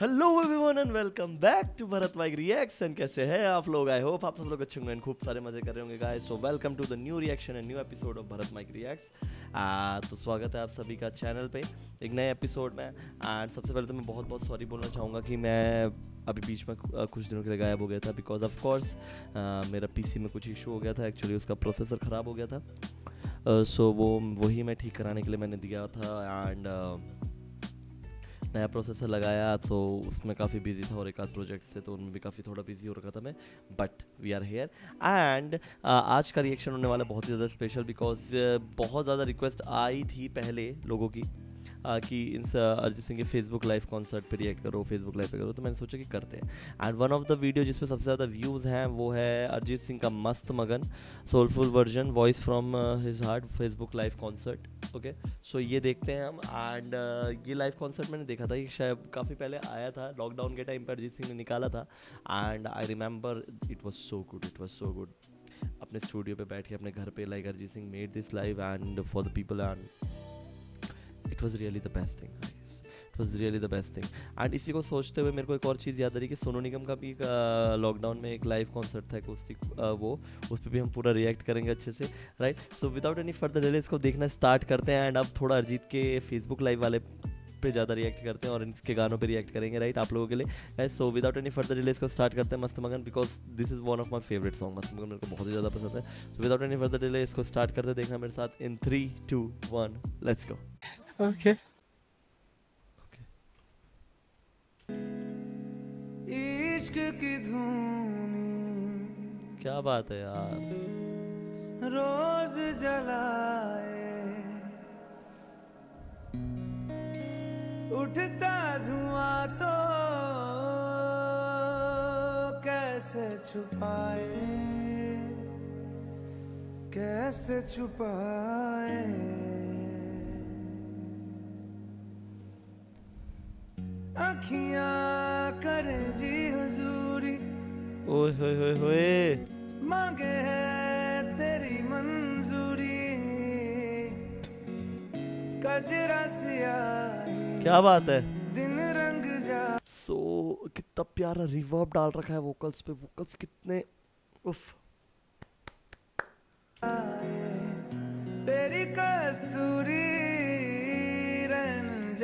Hello everyone and welcome back to Bharat mic reaction कैसे हैं आप लोग? आई होप आप सब लोग अच्छे होंगे खूब सारे मज़े कर रहे होंगे guys so welcome to the new reaction and new episode of Bharat mic reacts तो स्वागत है आप सभी का चैनल पे एक नए एपिसोड में. एंड सबसे पहले तो मैं बहुत बहुत सॉरी बोलना चाहूँगा कि मैं अभी बीच में कुछ दिनों के लिए गायब हो गया था बिकॉज़ ऑफ़ कोर्स मेरा पीसी में कुछ इशू हो गया था. एक्चुअली उसका प्रोसेसर ख़राब हो गया था. सो uh, so, वो वही मैं ठीक कराने के लिए मैंने दिया था. एंड नया प्रोसेसर लगाया तो उसमें काफ़ी बिज़ी था और एक आध प्रोजेक्ट से तो उनमें भी काफ़ी थोड़ा बिज़ी हो रखा था मैं but we are here and आज का रिएक्शन होने वाला बहुत ही ज़्यादा स्पेशल बिकॉज़ बहुत ज़्यादा रिक्वेस्ट आई थी पहले लोगों की। कि इन अरिजीत सिंह के फेसबुक लाइव कॉन्सर्ट पर रिएक्ट करो फेसबुक लाइव पे करो। तो मैंने सोचा कि करते हैं। And one of the video जिसपे सबसे ज़्यादा व्यूज़ हैं वो है अरिजीत सिंह का मस्त मगन soulful version voice from his heart Facebook live concert okay so ये देखते हैं हम। एंड uh, ये लाइव कॉन्सर्ट मैंने देखा था ये शायद काफ़ी पहले आया था। लॉकडाउन के टाइम पर अरिजीत सिंह ने निकाला था। And I remember it was so good it was so good अपने स्टूडियो पे बैठ के अपने घर पे like Arijit Singh made this live and for the people and it was really the best thing it was really the best thing and इसी को सोचते हुए मेरे को एक और चीज़ याद आ रही कि सोनू निगम का भी लॉकडाउन में एक लाइव कॉन्सर्ट था uh, वो। उस पर भी हम पूरा रिएक्ट करेंगे अच्छे से right so without any further delay इसको देखना स्टार्ट करते हैं एंड अब थोड़ा अरिजीत के फेसबुक लाइव वाले पे ज़्यादा रिएक्ट करते हैं और इसके गानों पे रिएक्ट करेंगे राइट आप लोगों के लिए। So without any further delay इसको स्टार्ट करते हैं Mast Magan because this is one of my favourite song Mast Magan मेरे को बहुत ही ज़्यादा पसंद है। So without any further delay इसको स्टार्ट करते देखना मेरे साथ in three two one let's go Okay. इश्क की धुनी। क्या बात है यार। रोज जलाए। उठता धुआँ तो कैसे छुपाए? कैसे छुपाए? अखियाँ करें जी हुजूरी। ओए होए होए होए। मांगे है तेरी मंजूरी। कजरा सियाही क्या बात है? दिन रंग जा। सो कितना प्यारा रिवर्ब डाल रखा है वोकल्स पे। वोकल्स कितने उफ। तेरी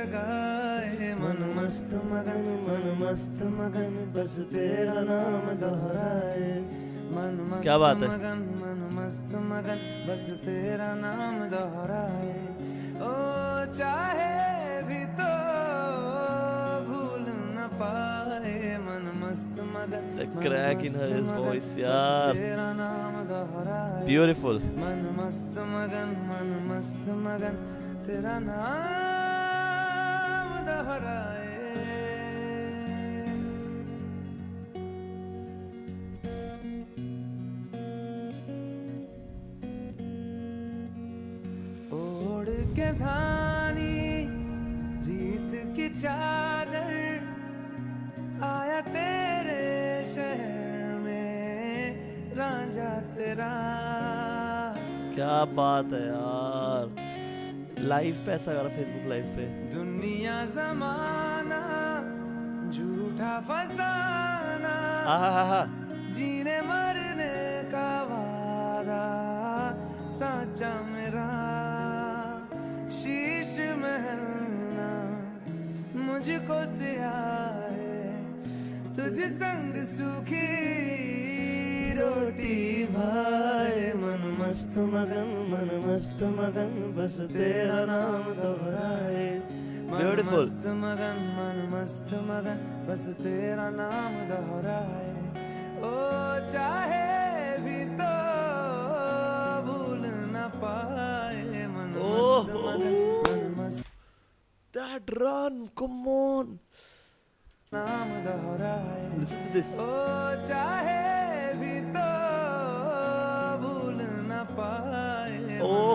जगाए मन मस्त मगन मन मस्त मगन बस तेरा नाम दोहराए। मन मस्त क्या बात है? मगन मन मस्त मगन बस तेरा नाम दोहराए। ओ चाहे भी तो भूल न पाए। मन मस्त मगन The crack in मस्त his voice, बस यार। तेरा नाम दोहराए। ब्यूटीफुल मन मस्त मगन मन मस्त मगन तेरा नाम दोहराए ओढ़ के धानी, रीत की चादर, आया तेरे शहर में, रांझा तेरा। क्या बात है यार। लाइव पे ऐसा करा फेसबुक लाइव पे। दुनिया जमाना झूठा फसाना जीने मरने का वादा साचा मेरा शीश महलना मुझको सियाए तुझ संग सूखी रोटी भाई मन मस्त मगन मन मस्त मगन बस तेरा नाम दोहराए। Beautiful. मस्त मगन मन मस्त मगन बस तेरा नाम दोहराए। ओ चाहे भी तो भूल न पाए मन मस्त। मगन मन मस्त दैट रन कम ऑन नाम दोहराए। Listen to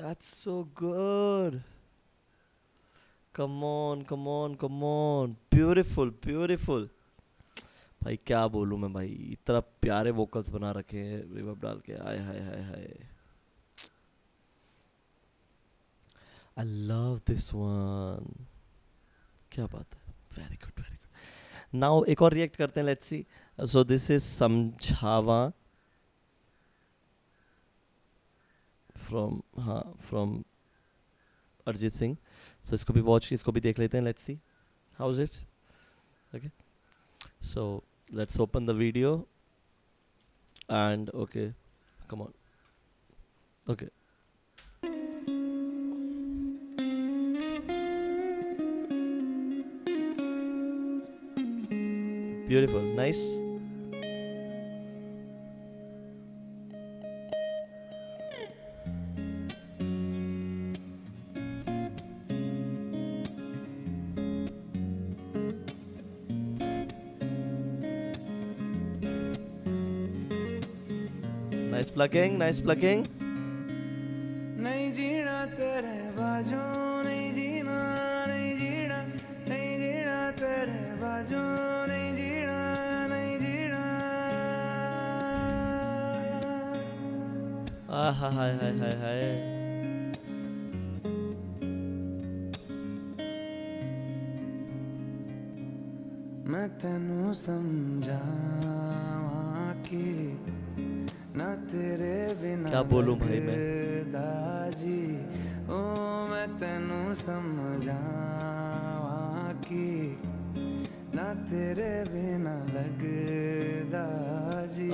That's so good. Come on, come on, come on. Beautiful, beautiful. भाई क्या बोलूँ मैं भाई? इतना प्यारे वोकल्स बना रखे हैं रिवर्ब डाल के। आय हाय हाय हाय आई लव दिस वन क्या बात है? Very good very good now एक और रिएक्ट करते हैं let's see so this is Samjhawa from हाँ फ्रॉम अरिजीत सिंह सो इसको भी वॉच इसको भी देख लेते हैं let's see how is it okay so let's open the video and okay come on okay beautiful nice nice plugging nice plugging. नहीं जीना तेरे बाजू नहीं जीना नहीं जीना नहीं जीना तेरे बाजू नहीं जीना नहीं जीना। ah hi hi मैं तेनू समझावा कि ना तेरे बिना क्या बोलूँ भाई मैं? दाजी ओ मैं तेनू समझावा की ना तेरे बिना लगदा जी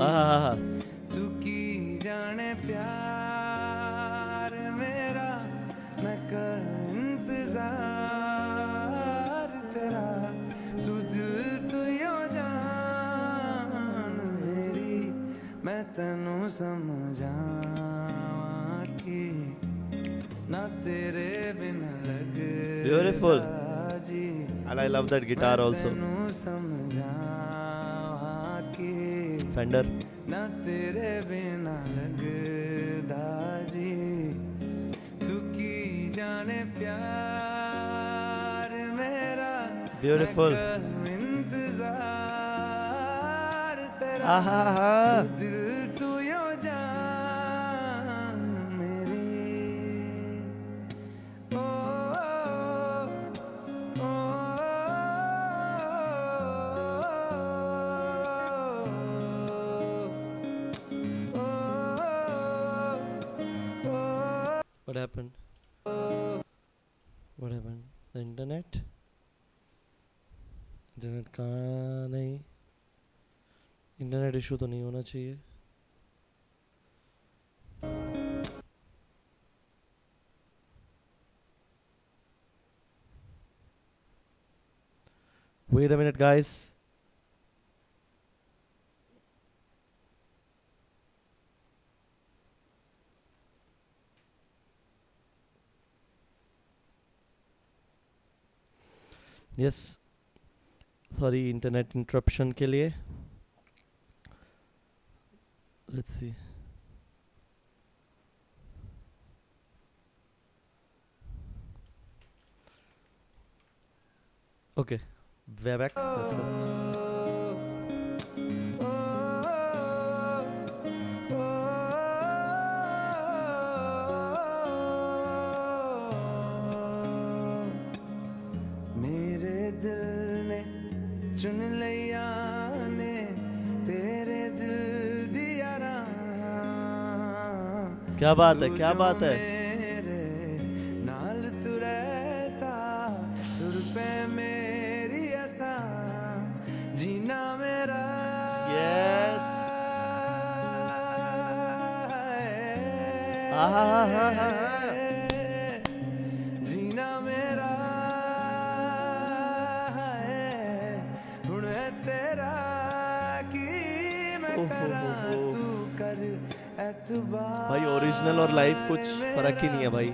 समझावा कि ना तेरे बिना लग Beautiful. Ji and I love that guitar also Fender ना तेरे बिना लगदा जी तू की जाने प्यार मेरा Beautiful. इंतज़ार तेरा आहा what happened what happened the internet internet कहाँ नहीं इंटरनेट इशू तो नहीं होना चाहिए wait a minute guys Yes. Sorry internet interruption के लिए. Let's see okay way back चुन लिया ने तेरे दिल दिया क्या बात है क्या बात है नाल तू रहता तुर पे मेरी ऐसा जीना मेरा Yes. है। जीना प्रोफेशनल और लाइफ कुछ फ़र्क ही नहीं है भाई।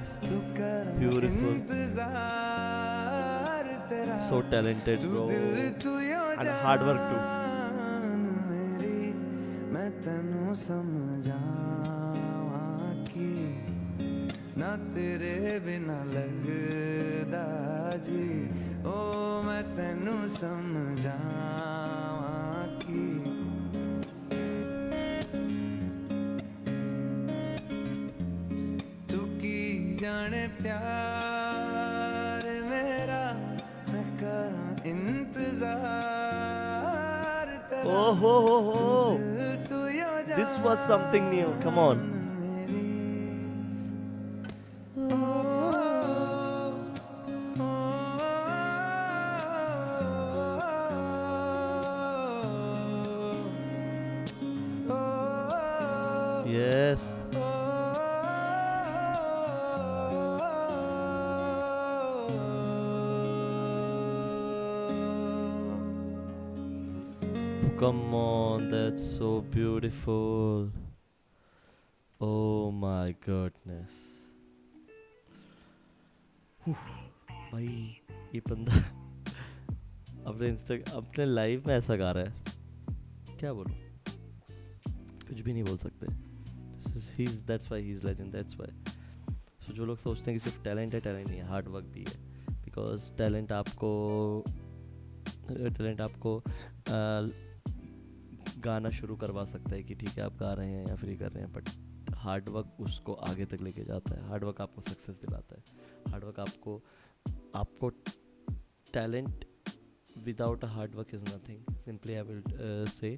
Beautiful so talented bro and hard work too मैं तनु समझावा कि ना तेरे बिना लगदा जी ओ मैं तनु समझा कि Oh, ho, ho, ho. This was something new. Come on. Come on, that's so beautiful. Oh my goodness. भाई ये बंदा अपने इंस्टा अपने लाइव में ऐसा गा रहा है। क्या बोलूँ? कुछ भी नहीं बोल सकते। So जो लोग सोचते हैं कि सिर्फ़ टैलेंट है टैलेंट नहीं है हार्ड वर्क भी है। बिकॉज़ टैलेंट आपको टैलेंट आपको अ, गाना शुरू करवा सकता है कि ठीक है, आप गा रहे हैं या फिर कर रहे हैं बट हार्ड वर्क उसको आगे तक लेके जाता है। हार्ड वर्क आपको सक्सेस दिलाता है। हार्ड वर्क आपको आपको talent without a hard work is nothing simply I will say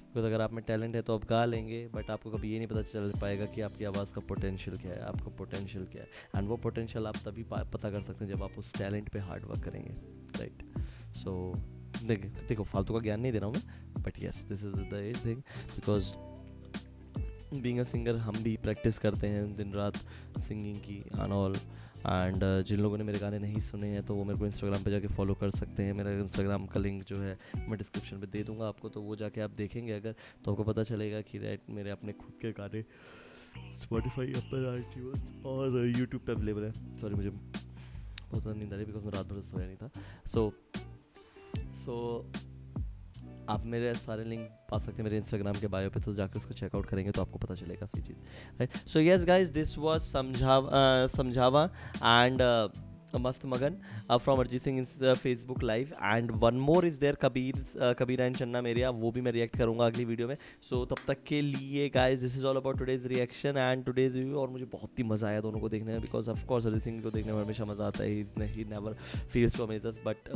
because अगर आप में टैलेंट है तो आप गा लेंगे बट आपको कभी ये नहीं पता चल पाएगा कि आपकी आवाज़ का पोटेंशियल क्या है, आपका पोटेंशियल क्या है। एंड वो पोटेंशियल आप तभी पता कर सकते हैं जब आप उस टैलेंट पे हार्ड वर्क करेंगे राइट सो देखो देखो, फालतू का ज्ञान नहीं दे रहा हूँ मैं but yes this is the thing because being a singer हम भी प्रैक्टिस करते हैं दिन रात सिंगिंग की एंड ऑल एंड जिन लोगों ने मेरे गाने नहीं सुने हैं तो वो मेरे को इंस्टाग्राम पे जाके फॉलो कर सकते हैं। मेरा इंस्टाग्राम का लिंक जो है, मैं डिस्क्रिप्शन पे दे दूँगा आपको तो वो जाके आप देखेंगे अगर तो आपको पता चलेगा कि राइट मेरे अपने खुद के गाने स्पॉटिफाई एप्पल आईट्यून्स और यूट्यूब पे अवेलेबल है। सॉरी मुझे बहुत नींद आ रही बिकॉज़ मैं रात भर सोया नहीं था। सो सो आप मेरे सारे लिंक पा सकते हैं मेरे इंस्टाग्राम के बायो पे तो जाकर उसको चेकआउट करेंगे तो आपको पता चलेगा सही चीज़ right so yes guys this was Samjhawa Samjhawa and Mast Magan from Arijit Singh Facebook live and one more is there Kabir Kabir and Channa Mereya वो भी मैं रिएक्ट करूँगा अगली वीडियो में सो so, तब तक के लिए guys this is all about today's reaction and today's review और मुझे बहुत ही मज़ा आया दोनों को देखने में because of course Arijit Singh को देखने में हमेशा मज़ा आता है is he never feels to amaze but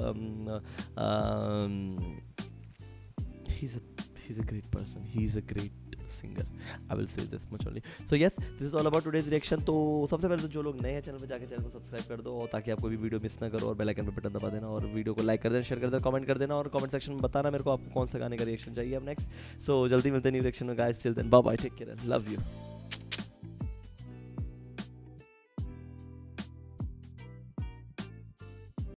a he's a great person. He's a great singer I will say this much only so yes this is all about today's reaction तो सबसे पहले तो जो लोग नए हैं चैनल पे, जाके चैनल को सब्सक्राइब कर दो और ताकि आपको भी वीडियो मिस ना करो और बेल आइकन पे बटन दबा देना और वीडियो को लाइक कर देना शेयर कर देना कमेंट कर देना और कमेंट सेक्शन में बताना मेरे को आपको कौन सा गाने का रिएक्शन चाहिए अब नेक्स्ट सो जल्दी मिलते हैं न्यू रिएक्शन में guys till then bye take care love you